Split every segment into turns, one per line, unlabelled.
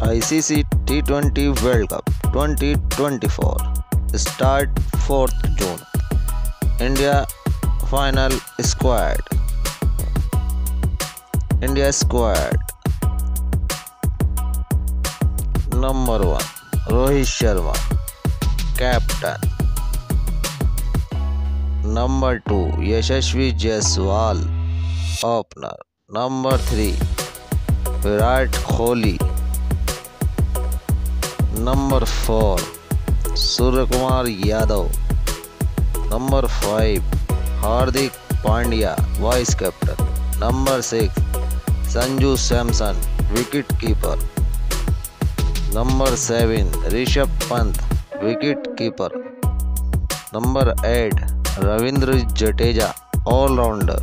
ICC T20 World Cup 2024 start 4th June India final squad India squad number 1 Rohit Sharma captain number 2 Yashasvi Jaiswal opener number 3 Virat Kohli number four Surya Kumar Yadav number five Hardik Pandya vice captain number six Sanju Samson wicket keeper number seven Rishabh Pant wicket keeper number eight Ravindra Jadeja allrounder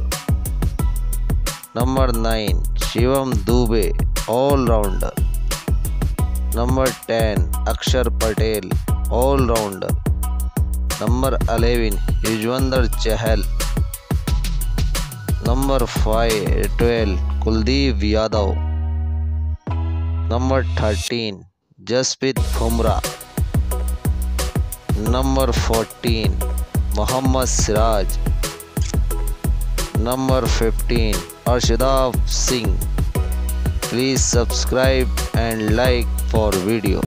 number nine Shivam Dube allrounder number ten Axar Patel allrounder number eleven Yuzvendra Chahal number five twelve Kuldeep Yadav number thirteen Jasprit Bumrah number fourteen Mohammed Siraj number fifteen Arshdeep Singh please subscribe and like for video